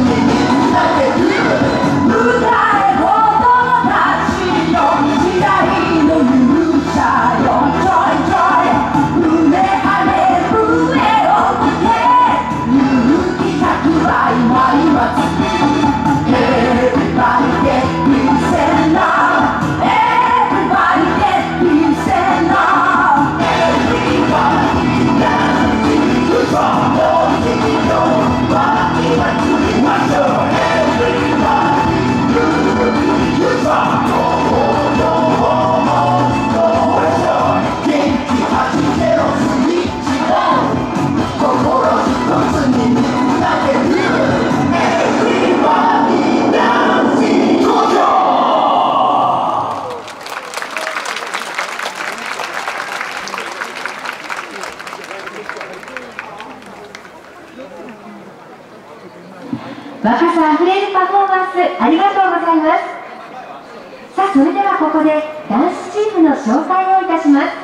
네. 若さあふれるパフォーマンスありがとうございます。さあそれではここでダンスチームの紹介をいたします。